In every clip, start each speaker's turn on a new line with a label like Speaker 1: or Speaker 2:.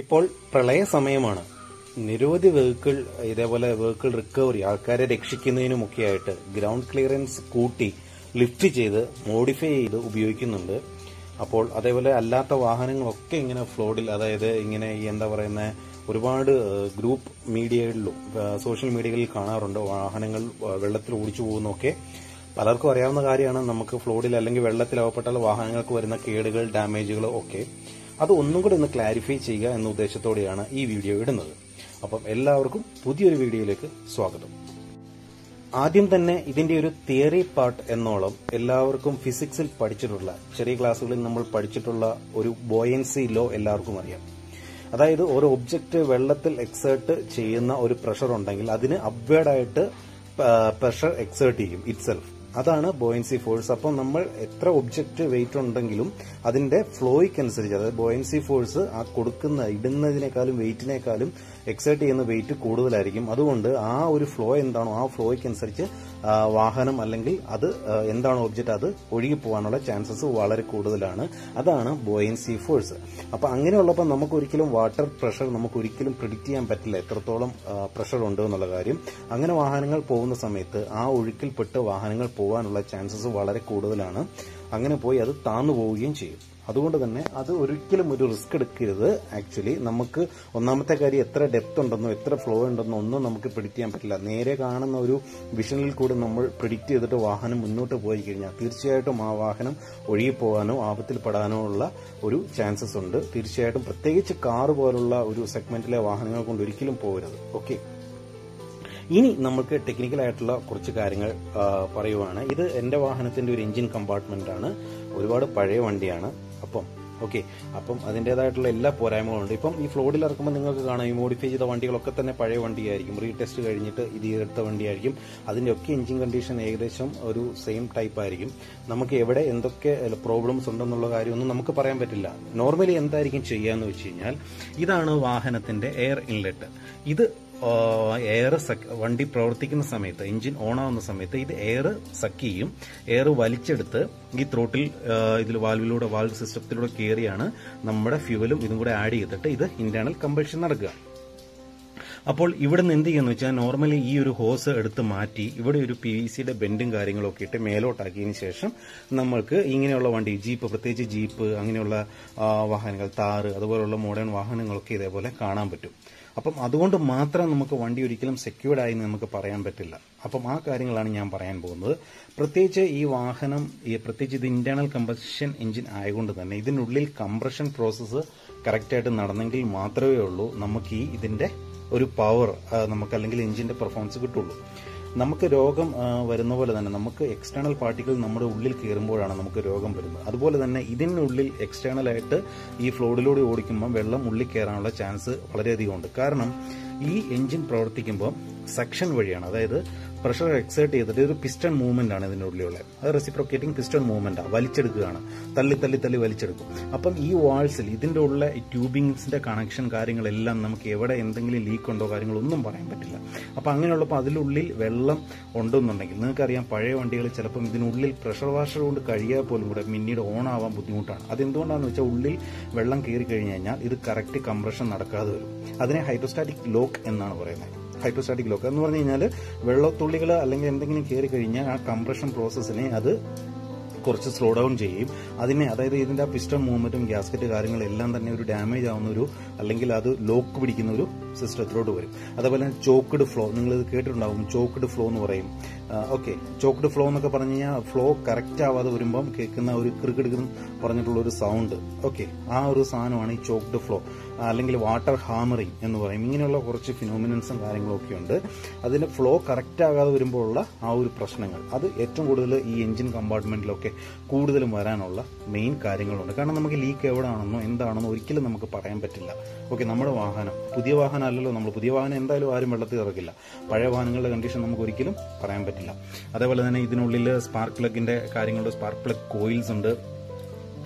Speaker 1: ഇപ്പോൾ പ്രളയ സമയമാണ്. നിരവധി വെഹിക്കിൾ ഇതേപോലെ വെഹിക്കിൾ റിക്കവറി ആൾക്കാരെ രക്ഷിക്കുന്നതിനുമൊക്കെയായിട്ട് ഗ്രൗണ്ട് ക്ലിയറൻസ് കൂട്ടി ലിഫ്റ്റ് ചെയ്ത് മോഡിഫൈ ചെയ്ത് ഉപയോഗിക്കുന്നുണ്ട്. അപ്പോൾ അതേപോലെ അല്ലാത്ത വാഹനങ്ങളൊക്കെ ഇങ്ങനെ ഫ്ലോഡിൽ അതായത് ഇങ്ങനെ ഈ എന്താ പറയുന്ന ഒരുപാട് ഗ്രൂപ്പ് മീഡിയകളിലും സോഷ്യൽ മീഡിയകളിൽ കാണാറുണ്ട്. വാഹനങ്ങൾ വെള്ളത്തിൽ ഓടിച്ചു പോകുന്നൊക്കെ പലർക്കും അറിയാവുന്ന കാര്യമാണ് നമുക്ക് ഫ്ലോഡിൽ അല്ലെങ്കിൽ വെള്ളത്തിൽ അകപ്പെട്ടാൽ വാഹനങ്ങൾക്ക് വരുന്ന കേടുകൾ ഡാമേജുകൾ ഒക്കെ. അത് ഒന്നും കൂടി ഒന്ന് ക്ലാരിഫൈ ചെയ്യുക എന്ന ഉദ്ദേശത്തോടെയാണ് ഈ വീഡിയോ ഇടുന്നത്. അപ്പം എല്ലാവർക്കും പുതിയൊരു വീഡിയോയിലേക്ക് സ്വാഗതം. ആദ്യം തന്നെ ഇതിന്റെ ഒരു തിയറി പാർട്ട് എന്നോളം എല്ലാവർക്കും ഫിസിക്സിൽ പഠിച്ചിട്ടുള്ള ചെറിയ ക്ലാസ്സുകളിൽ നമ്മൾ പഠിച്ചിട്ടുള്ള ഒരു ബോയൻസി ലോ എല്ലാവർക്കും അറിയാം. അതായത് ഒരു ഒബ്ജക്റ്റ് വെള്ളത്തിൽ എക്സേർട്ട് ചെയ്യുന്ന ഒരു പ്രഷർ ഉണ്ടെങ്കിൽ അതിന് അപ്വേർഡായിട്ട് പ്രഷർ എക്സേർട്ട് ചെയ്യും ഇറ്റ്സെൽഫ് അതാണ് ബോയൻസി ഫോഴ്സ് അപ്പം നമ്മൾ എത്ര ഒബ്ജക്റ്റ് വെയിറ്റ് ഉണ്ടെങ്കിലും അതിന്റെ ഫ്ലോയ്ക്കനുസരിച്ച് അതായത് ബോയൻസി ഫോഴ്സ് ആ കൊടുക്കുന്ന ഇടുന്നതിനേക്കാളും വെയിറ്റിനേക്കാളും എക്സേർട്ട് ചെയ്യുന്ന വെയിറ്റ് കൂടുതലായിരിക്കും. അതുകൊണ്ട് ആ ഒരു ഫ്ലോ എന്താണോ ആ ഫ്ലോയ്ക്ക് അനുസരിച്ച് വാഹനം അല്ലെങ്കിൽ അത് എന്താണ് ഒബ്ജക്റ്റ് അത് ഒഴുകി പോകാനുള്ള ചാൻസസ് വളരെ കൂടുതലാണ്. അതാണ് ബോയൻസി ഫോഴ്സ് അപ്പൊ അങ്ങനെയുള്ളപ്പോൾ നമുക്ക് ഒരിക്കലും വാട്ടർ പ്രഷർ നമുക്ക് ഒരിക്കലും പ്രിഡിക്റ്റ് ചെയ്യാൻ പറ്റില്ല എത്രത്തോളം പ്രഷർ ഉണ്ട് എന്നുള്ള കാര്യം. അങ്ങനെ വാഹനങ്ങൾ പോകുന്ന സമയത്ത് ആ ഒഴുക്കിൽപ്പെട്ട് വാഹനങ്ങൾ പോകാനുള്ള ചാൻസസ് വളരെ കൂടുതലാണ്. അങ്ങനെ പോയി അത് താന്നു പോവുകയും ചെയ്യും. അതുകൊണ്ട് തന്നെ അത് ഒരിക്കലും ഒരു റിസ്ക് എടുക്കരുത്. ആക്ച്വലി നമുക്ക് ഒന്നാമത്തെ കാര്യം എത്ര ഡെപ്ത് ഉണ്ടെന്നോ എത്ര ഫ്ലോ ഉണ്ടെന്നോ ഒന്നും നമുക്ക് പ്രിഡിക്റ്റ് ചെയ്യാൻ പറ്റില്ല. നേരെ കാണുന്ന ഒരു വിഷനിൽ കൂടി നമ്മൾ പ്രിഡിക്റ്റ് ചെയ്തിട്ട് വാഹനം മുന്നോട്ട് പോയി കഴിഞ്ഞാൽ തീർച്ചയായിട്ടും ആ വാഹനം ഒഴുകിപ്പോകാനോ ആപത്തിൽപ്പെടാനോ ഉള്ള ഒരു ചാൻസസ് ഉണ്ട്. തീർച്ചയായിട്ടും പ്രത്യേകിച്ച് കാർ പോലുള്ള ഒരു സെഗ്മെന്റിലെ വാഹനങ്ങൾ കൊണ്ട് ഒരിക്കലും പോകരുത്. ഓക്കെ ഇനി നമുക്ക് ടെക്നിക്കൽ ആയിട്ടുള്ള കുറച്ച് കാര്യങ്ങൾ പറയുവാണ്. ഇത് എന്റെ വാഹനത്തിന്റെ ഒരു എഞ്ചിൻ കമ്പാർട്ട്മെന്റ് ആണ്. ഒരുപാട് പഴയ വണ്ടിയാണ്. അപ്പം ഓക്കെ അപ്പം അതിന്റെതായിട്ടുള്ള എല്ലാ പോരായ്മകളും ഉണ്ട് ഇപ്പം ഈ ഫ്ലോഡിൽ ഇറക്കുമ്പോൾ നിങ്ങൾക്ക് കാണാം ഈ മോഡിഫൈ ചെയ്ത വണ്ടികളൊക്കെ തന്നെ പഴയ വണ്ടിയായിരിക്കും. റീടെസ്റ്റ് കഴിഞ്ഞിട്ട് ഇത് എടുത്ത വണ്ടിയായിരിക്കും. അതിന്റെ ഒക്കെ എഞ്ചിൻ കണ്ടീഷൻ ഏകദേശം ഒരു സെയിം ടൈപ്പ് ആയിരിക്കും. നമുക്ക് എവിടെ എന്തൊക്കെ പ്രോബ്ലംസ് ഉണ്ടെന്നുള്ള കാര്യമൊന്നും നമുക്ക് പറയാൻ പറ്റില്ല. നോർമലി എന്തായിരിക്കും ചെയ്യാന്ന് വെച്ച് കഴിഞ്ഞാൽ ഇതാണ് വാഹനത്തിന്റെ എയർ ഇൻലെറ്റ് ഇത് എയർ വണ്ടി പ്രവർത്തിക്കുന്ന സമയത്ത് എഞ്ചിൻ ഓൺ ആവുന്ന സമയത്ത് ഇത് എയർ സക്ക് ചെയ്യും. എയർ വലിച്ചെടുത്ത് ഈ ത്രോട്ടിൽ ഇതിൽ വാൽവിലൂടെ വാൽവ് സിസ്റ്റത്തിലൂടെ കയറിയാണ് നമ്മുടെ ഫ്യൂവലും ഇതും കൂടെ ആഡ് ചെയ്തിട്ട് ഇത് ഇന്റേണൽ കമ്പൾഷൻ നടക്കുക. അപ്പോൾ ഇവിടെ നിന്ന് എന്ത് ചെയ്യുന്നു വെച്ചാൽ നോർമലി ഈ ഒരു ഹോസ് എടുത്ത് മാറ്റി ഇവിടെ ഒരു പി വി സിയുടെ ബെൻഡും കാര്യങ്ങളൊക്കെ ഇട്ട് മേലോട്ടാക്കിയതിന് ശേഷം നമ്മൾക്ക് ഇങ്ങനെയുള്ള വണ്ടി ജീപ്പ് പ്രത്യേകിച്ച് ജീപ്പ് അങ്ങനെയുള്ള വാഹനങ്ങൾ താറ് അതുപോലുള്ള മോഡേൺ വാഹനങ്ങളൊക്കെ ഇതേപോലെ കാണാൻ പറ്റും. അപ്പം അതുകൊണ്ട് മാത്രം നമുക്ക് വണ്ടി ഒരിക്കലും സെക്യൂർഡ് ആയി നമുക്ക് പറയാൻ പറ്റില്ല. അപ്പം ആ കാര്യങ്ങളാണ് ഞാൻ പറയാൻ പോകുന്നത്. പ്രത്യേകിച്ച് ഈ വാഹനം പ്രത്യേകിച്ച് ഇത് ഇന്റേണൽ കമ്പഷൻ എഞ്ചിൻ ആയതുകൊണ്ട് തന്നെ ഇതിനുള്ളിൽ കംപ്രഷൻ പ്രോസസ്സ് കറക്റ്റായിട്ട് നടന്നെങ്കിൽ മാത്രമേ ഉള്ളൂ നമുക്ക് ഈ ഇതിന്റെ ഒരു പവർ നമുക്ക് അല്ലെങ്കിൽ എഞ്ചിന്റെ പെർഫോമൻസ് കിട്ടുള്ളൂ. നമുക്ക് രോഗം വരുന്ന പോലെ തന്നെ നമുക്ക് എക്സ്റ്റേണൽ പാർട്ടികൾ നമ്മുടെ ഉള്ളിൽ കയറുമ്പോഴാണ് നമുക്ക് രോഗം വരുന്നത്. അതുപോലെ തന്നെ ഇതിനുള്ളിൽ എക്സ്റ്റേണൽ ആയിട്ട് ഈ ഫ്ലോഡിലൂടെ ഓടിക്കുമ്പോൾ വെള്ളം ഉള്ളിൽ കയറാനുള്ള ചാൻസ് വളരെയധികം ഉണ്ട് കാരണം ഈ എഞ്ചിൻ പ്രവർത്തിക്കുമ്പോൾ സെക്ഷൻ വഴിയാണ്. അതായത് പ്രഷർ എക്സേർട്ട് ചെയ്തിട്ട് ഒരു പിസ്റ്റൺ മൂവ്മെന്റ് ആണ് ഉള്ളിലുള്ള. അത് റെസിപ്രോക്കേറ്റിംഗ് പിസ്റ്റൺ മൂവ്മെന്റ് ആണ് വലിച്ചെടുക്കുകയാണ്. തള്ളി തള്ളി തള്ളി വലിച്ചെടുക്കും. അപ്പം ഈ വാൾസിൽ ഇതിന്റെ ഉള്ള ട്യൂബിങ്സിന്റെ കണക്ഷൻ കാര്യങ്ങളെല്ലാം നമുക്ക് എവിടെ എന്തെങ്കിലും ലീക്ക് ഉണ്ടോ കാര്യങ്ങളൊന്നും പറയാൻ പറ്റില്ല. അപ്പൊ അങ്ങനെയുള്ളപ്പോൾ അതിനുള്ളിൽ വെള്ളം ഉണ്ടെന്നുണ്ടെങ്കിൽ നിങ്ങൾക്കറിയാം പഴയ വണ്ടികൾ ചിലപ്പം ഇതിനുള്ളിൽ പ്രഷർ വാഷർ കൊണ്ട് കഴിയാൽ പോലും കൂടെ പിന്നീട് ഓൺ ആവാൻ ബുദ്ധിമുട്ടാണ്. അതെന്തുകൊണ്ടാണെന്ന് വെച്ചാൽ ഉള്ളിൽ വെള്ളം കയറി കഴിഞ്ഞു കഴിഞ്ഞാൽ ഇത് കറക്റ്റ് കംപ്രഷൻ നടക്കാതെ വരും. അതിനെ ഹൈഡ്രോസ്റ്റാറ്റിക് ലോക്ക് എന്നാണ് പറയുന്നത്. ഹൈഡ്രോസ്റ്റാറ്റിക് ലോക്ക് എന്ന് പറഞ്ഞു കഴിഞ്ഞാൽ വെള്ളത്തുള്ളികൾ അല്ലെങ്കിൽ എന്തെങ്കിലും കയറി കഴിഞ്ഞാൽ ആ കംപ്രഷൻ പ്രോസസ്സിനെ അത് കുറച്ച് സ്ലോ ഡൗൺ ചെയ്യും. അതിനെ അതായത് ഇതിന്റെ ആ പിസ്റ്റൺ മൂവ്മെന്റും ഗ്യാസ്കറ്റ് കാര്യങ്ങളെല്ലാം തന്നെ ഒരു ഡാമേജ് ആവുന്ന ഒരു അല്ലെങ്കിൽ അത് ലോക്ക് പിടിക്കുന്ന ഒരു സിസ്റ്റത്തിലോട്ട് വരും. അതേപോലെ തന്നെ ചോക്ക്ഡ് ഫ്ലോ നിങ്ങൾ ഇത് കേട്ടിട്ടുണ്ടാവും ചോക്ക്ഡ് ഫ്ലോ എന്ന് പറയും. ഓക്കെ ചോക്ക്ഡ് ഫ്ലോ എന്നൊക്കെ പറഞ്ഞു കഴിഞ്ഞാൽ ഫ്ലോ കറക്റ്റ് ആവാതെ വരുമ്പം കേൾക്കുന്ന ഒരു ക്രിക്കിടുക്കും പറഞ്ഞിട്ടുള്ള ഒരു സൗണ്ട് ഓക്കെ ആ ഒരു സാധനമാണ് ഈ ചോക്ക്ഡ് ഫ്ലോ അല്ലെങ്കിൽ വാട്ടർ ഹാമറിങ് എന്ന് പറയും. ഇങ്ങനെയുള്ള കുറച്ച് ഫിനോമിനൻസും കാര്യങ്ങളൊക്കെ ഉണ്ട്. അതിന് ഫ്ലോ കറക്റ്റ് ആകാതെ വരുമ്പോഴുള്ള ആ ഒരു പ്രശ്നങ്ങൾ. അത് ഏറ്റവും കൂടുതൽ ഈ എഞ്ചിൻ കമ്പാർട്ട്മെന്റിലൊക്കെ കൂടുതലും വരാനുള്ള മെയിൻ കാര്യങ്ങളുണ്ട്. കാരണം നമുക്ക് ലീക്ക് എവിടെ ആണെന്നോ എന്താണെന്നോ ഒരിക്കലും നമുക്ക് പറയാൻ പറ്റില്ല. ഓക്കെ നമ്മുടെ വാഹനം പുതിയ വാഹനം അല്ലല്ലോ നമ്മൾ. പുതിയ വാഹനം എന്തായാലും ആരും വെള്ളത്തിൽ ഇറക്കില്ല. പഴയ വാഹനങ്ങളുടെ കണ്ടീഷൻ നമുക്ക് ഒരിക്കലും പറയാൻ പറ്റില്ല. അതേപോലെ തന്നെ ഇതിനുള്ളിൽ സ്പാർക്ക് പ്ലഗിന്റെ കാര്യങ്ങളുണ്ട് സ്പാർക്ക് പ്ലഗ് കോയിൽസ് ഉണ്ട്.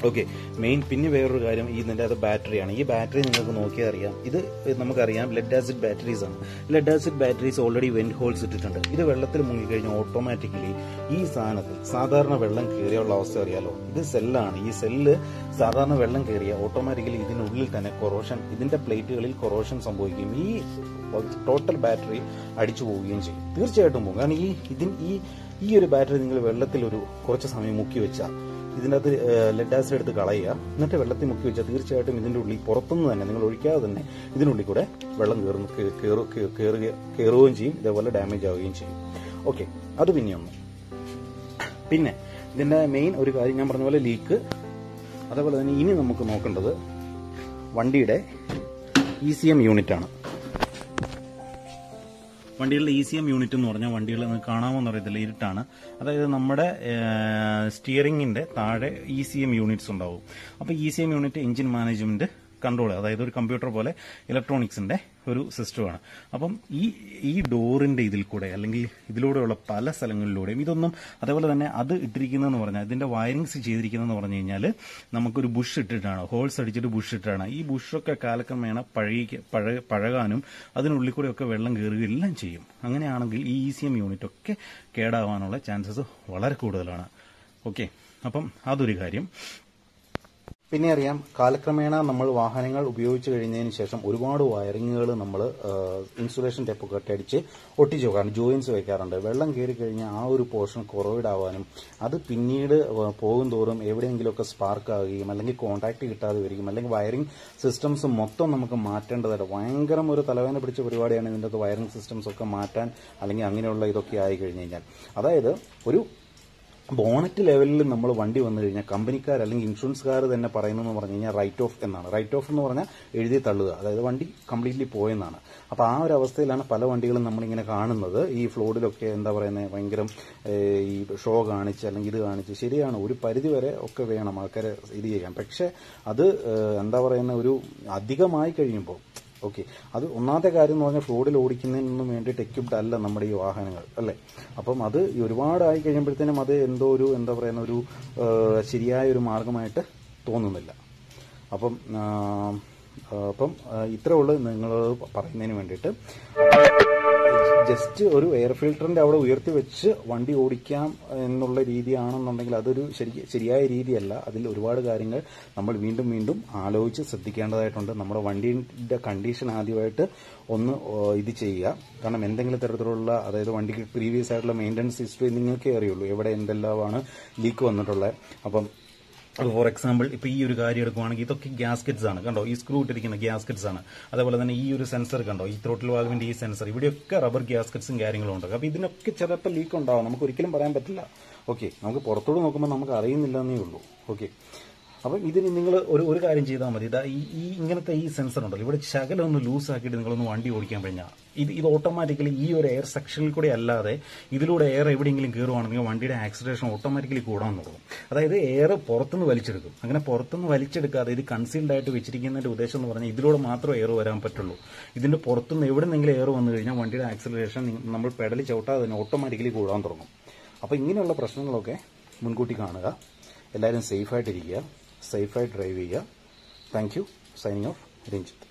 Speaker 1: ഓക്കെ മെയിൻ പിന്നെ വേറൊരു കാര്യം ഈ ഇതിന്റെ അത് ബാറ്ററിയാണ് ഈ ബാറ്ററി നിങ്ങൾക്ക് നോക്കിയാൽ അറിയാം. ഇത് നമുക്കറിയാം ലെഡ് ആസിഡ് ബാറ്ററീസ് ആണ്. Lead acid batteries already vent holes ഇട്ടിട്ടുണ്ട്. ഇത് വെള്ളത്തിൽ മുങ്ങിക്കഴിഞ്ഞാൽ ഓട്ടോമാറ്റിക്കലി ഈ സാധനത്തിൽ സാധാരണ വെള്ളം കയറിയുള്ള അവസ്ഥ അറിയാലോ? ഇത് സെല്ലാണ് ഈ സെല്ല് സാധാരണ വെള്ളം കയറിയ ഓട്ടോമാറ്റിക്കലി ഇതിനുള്ളിൽ തന്നെ കൊറോഷൻ ഇതിന്റെ പ്ലേറ്റുകളിൽ കൊറോഷൻ സംഭവിക്കുകയും ഈ ടോട്ടൽ ബാറ്ററി അടിച്ചു പോവുകയും ചെയ്യും. തീർച്ചയായിട്ടും പോകും. കാരണം ഈ ഇതിൻ ഈ ഈ ഒരു ബാറ്ററി നിങ്ങൾ വെള്ളത്തിൽ ഒരു കുറച്ച് സമയം മുക്കി വെച്ചാൽ ഇതിനകത്ത് ലെഡ് ആസിഡ് എടുത്ത് കളയുക. എന്നിട്ട് വെള്ളത്തിൽ മുക്കി വെച്ചാൽ തീർച്ചയായിട്ടും ഇതിന്റെ ഉള്ളിൽ പുറത്തുനിന്ന് തന്നെ നിങ്ങൾ ഒഴിക്കാതെ തന്നെ ഇതിനുള്ളിൽ കൂടെ വെള്ളം കയറുന്ന കയറുക കയറുകയും ചെയ്യും. ഇതേപോലെ ഡാമേജ് ആവുകയും ചെയ്യും. ഓക്കെ അത് പിന്നെ ഒന്ന്. പിന്നെ ഇതിന്റെ മെയിൻ ഒരു കാര്യം ഞാൻ പറഞ്ഞ പോലെ ലീക്ക് അതേപോലെ തന്നെ ഇനി നമുക്ക് നോക്കേണ്ടത് വണ്ടിയുടെ ഇ സി എം യൂണിറ്റ് ആണ്. വണ്ടികളുടെ ഇ സി എം യൂണിറ്റ് എന്ന് പറഞ്ഞാൽ വണ്ടികൾ നിങ്ങൾക്ക് കാണാമെന്ന് അറിയത്തില്ല. ഇരുട്ടാണ്. അതായത് നമ്മുടെ സ്റ്റിയറിംഗിന്റെ താഴെ ഇ സി എം യൂണിറ്റ്സ് ഉണ്ടാവും. അപ്പോൾ E C M unit engine management control അതായത് ഒരു കമ്പ്യൂട്ടർ പോലെ ഇലക്ട്രോണിക്സിന്റെ ഒരു സിസ്റ്റമാണ് അപ്പം ഈ ഈ ഡോറിന്റെ ഇതിൽ കൂടെ അല്ലെങ്കിൽ ഇതിലൂടെയുള്ള പല സ്ഥലങ്ങളിലൂടെയും ഇതൊന്നും അതേപോലെ തന്നെ അത് ഇട്ടിരിക്കുന്നതെന്ന് പറഞ്ഞാൽ ഇതിന്റെ വയറിങ്സ് ചെയ്തിരിക്കുന്നതെന്ന് പറഞ്ഞു കഴിഞ്ഞാൽ നമുക്കൊരു ബുഷ് ഇട്ടിട്ടാണ് ഹോൾസ് അടിച്ചിട്ട് ബുഷ് ഇട്ടിട്ടാണ് ഈ ബുഷൊക്കെ കാലക്രമേണ പഴകി പഴ പഴകാനും അതിനുള്ളിൽ ഒക്കെ വെള്ളം കയറുകയും എല്ലാം ചെയ്യും. അങ്ങനെയാണെങ്കിൽ ഈ ഇ സി എം യൂണിറ്റ് ഒക്കെ കേടാവാനുള്ള ചാൻസസ് വളരെ കൂടുതലാണ്. ഓക്കെ അപ്പം അതൊരു കാര്യം. പിന്നെ അറിയാം കാലക്രമേണ നമ്മൾ വാഹനങ്ങൾ ഉപയോഗിച്ച് കഴിഞ്ഞതിന് ശേഷം ഒരുപാട് വയറിങ്ങുകൾ നമ്മൾ ഇൻസുലേഷൻ ടേപ്പൊക്കെ കെട്ടടിച്ച് ഒട്ടിച്ചു വെക്കാറുണ്ട് ജോയിൻസ് വെക്കാറുണ്ട്. വെള്ളം കയറി കഴിഞ്ഞാൽ ആ ഒരു പോർഷൻ കുറവിടാവാനും ആവാനും അത് പിന്നീട് പോകും തോറും എവിടെയെങ്കിലുമൊക്കെ സ്പാർക്ക് ആകുകയും അല്ലെങ്കിൽ കോൺടാക്ട് കിട്ടാതെ വരികയും അല്ലെങ്കിൽ വയറിംഗ് സിസ്റ്റംസ് മൊത്തം നമുക്ക് മാറ്റേണ്ടതായിട്ട് ഭയങ്കരം ഒരു തലവേദന പിടിച്ച പരിപാടിയാണ് ഇതിന്റെ വയറിംഗ് സിസ്റ്റംസ് ഒക്കെ മാറ്റാൻ അല്ലെങ്കിൽ അങ്ങനെയുള്ള ഇതൊക്കെ ആയി കഴിഞ്ഞു കഴിഞ്ഞാൽ. അതായത് ഒരു ബോണറ്റ് ലെവലിൽ നമ്മൾ വണ്ടി വന്നു കഴിഞ്ഞാൽ കമ്പനിക്കാർ അല്ലെങ്കിൽ ഇൻഷുറൻസുകാർ തന്നെ പറയുന്നതെന്ന് പറഞ്ഞു കഴിഞ്ഞാൽ റൈറ്റ് ഓഫ് എന്നാണ്. റൈറ്റ് ഓഫ് എന്ന് പറഞ്ഞാൽ എഴുതി തള്ളുക. അതായത് വണ്ടി കംപ്ലീറ്റ്ലി പോയെന്നാണ്. അപ്പോൾ ആ ഒരു അവസ്ഥയിലാണ് പല വണ്ടികളും നമ്മളിങ്ങനെ കാണുന്നത്. ഈ ഫ്ലോഡിലൊക്കെ എന്താ പറയുന്നത് ഭയങ്കര ഈ ഷോ കാണിച്ച് അല്ലെങ്കിൽ ഇത് കാണിച്ച് ശരിയാണ്. ഒരു പരിധി വരെ ഒക്കെ വേണം ആൾക്കാരെ ഇത് ചെയ്യാൻ. പക്ഷേ അത് എന്താ പറയുന്ന ഒരു അധികമായി കഴിയുമ്പോൾ ഓക്കെ അത് ഒന്നാമത്തെ കാര്യം എന്ന് പറഞ്ഞാൽ ഫ്ലോഡിൽ ഓടിക്കുന്നതിനൊന്നും വേണ്ടിയിട്ട് എക്യുപ്ഡ് അല്ല നമ്മുടെ ഈ വാഹനങ്ങൾ അല്ലേ? അപ്പം അത് ഒരുപാടായി കഴിയുമ്പോഴത്തേനും അത് എന്തോ ഒരു എന്താ പറയുന്ന ഒരു ശരിയായ ഒരു മാർഗമായിട്ട് തോന്നുന്നില്ല. അപ്പം അപ്പം ഇത്രേ ഉള്ളൂ. നിങ്ങൾ പറയുന്നതിന് വേണ്ടിയിട്ട്. ജസ്റ്റ് ഒരു എയർ ഫിൽറ്ററിന്റെ അവിടെ ഉയർത്തി വെച്ച് വണ്ടി ഓടിക്കാം എന്നുള്ള രീതിയാണെന്നുണ്ടെങ്കിൽ അതൊരു ശരി ശരിയായ രീതിയല്ല. അതിൽ ഒരുപാട് കാര്യങ്ങൾ നമ്മൾ വീണ്ടും വീണ്ടും ആലോചിച്ച് ശ്രദ്ധിക്കേണ്ടതായിട്ടുണ്ട്. നമ്മുടെ വണ്ടിയുടെ കണ്ടീഷൻ ആദ്യമായിട്ട് ഒന്ന് ഇത് ചെയ്യുക. കാരണം എന്തെങ്കിലും തരത്തിലുള്ള അതായത് വണ്ടിക്ക് പ്രീവിയസ് ആയിട്ടുള്ള മെയിന്റനൻസ് ഹിസ്റ്ററി നിങ്ങൾക്കേ അറിയുള്ളൂ. എവിടെ എന്തെല്ലാമാണ് ലീക്ക് വന്നിട്ടുള്ളത്. അപ്പം ഫോർ എക്സാമ്പിൾ ഇപ്പൊ ഈ ഒരു കാര്യം എടുക്കുവാണെങ്കിൽ ഇതൊക്കെ ഗ്യാസ്കറ്റ്സ് ആണ്. കണ്ടോ? ഈ സ്ക്രൂ ഇട്ടിരിക്കുന്ന ഗ്യാസ്കറ്റ്സ് ആണ്. അതേപോലെ തന്നെ ഈ ഒരു സെൻസർ കണ്ടോ? ഈ ത്രോട്ടിൽ വാൽവിന്റെ ഈ സെൻസർ ഇവിടെയൊക്കെ റബ്ബർ ഗ്യാസ്കറ്റ്സും കാര്യങ്ങളും ഉണ്ട്. അപ്പൊ ഇതിനൊക്കെ ചിലപ്പോൾ ലീക്ക് ഉണ്ടാവും. നമുക്ക് ഒരിക്കലും പറയാൻ പറ്റില്ല. ഓക്കെ നമുക്ക് പുറത്തോട്ട് നോക്കുമ്പോൾ നമുക്ക് അറിയുന്നില്ല എന്നേ ഉള്ളൂ. ഓക്കെ അപ്പം ഇതിന് നിങ്ങൾ ഒരു ഒരു കാര്യം ചെയ്താൽ മതി. ഇതാ ഈ ഈ ഇങ്ങനത്തെ ഈ സെൻസർ ഉണ്ടല്ലോ. ഇവിടെ ശകലം ഒന്ന് ലൂസ് ആക്കിയിട്ട് നിങ്ങളൊന്ന് വണ്ടി ഓടിക്കാൻ കഴിഞ്ഞാൽ ഇത് ഇത് ഓട്ടോമാറ്റിക്കലി ഈ ഒരു എയർ സെക്ഷനിൽ കൂടെ അല്ലാതെ ഇതിലൂടെ എയർ എവിടെയെങ്കിലും കയറുവാണെങ്കിൽ വണ്ടിയുടെ ആക്സിലേഷൻ ഓട്ടോമാറ്റിക്കലി കൂടാൻ തുടങ്ങും. അതായത് എയർ പുറത്തുനിന്ന് വലിച്ചെടുക്കും. അങ്ങനെ പുറത്തുനിന്ന് വലിച്ചെടുക്കാതെ ഇത് കൺസീൽഡ് ആയിട്ട് വെച്ചിരിക്കുന്നതിന്റെ ഉദ്ദേശം എന്ന് പറഞ്ഞാൽ ഇതിലൂടെ മാത്രമേ എയർ വരാൻ പറ്റുള്ളൂ. ഇതിന്റെ പുറത്തുനിന്ന് എവിടെന്നെങ്കിലും എയർ വന്നു കഴിഞ്ഞാൽ വണ്ടിയുടെ ആക്സിലറേഷൻ നമ്മൾ പെടലി ചവിട്ടാതെ തന്നെ ഓട്ടോമാറ്റിക്കലി കൂടാൻ തുടങ്ങും. അപ്പോൾ ഇങ്ങനെയുള്ള പ്രശ്നങ്ങളൊക്കെ മുൻകൂട്ടി കാണുക. എല്ലാവരും സേഫായിട്ടിരിക്കുക സേഫായി ഡ്രൈവ് ചെയ്യുക. Thank you signing off Ranjith.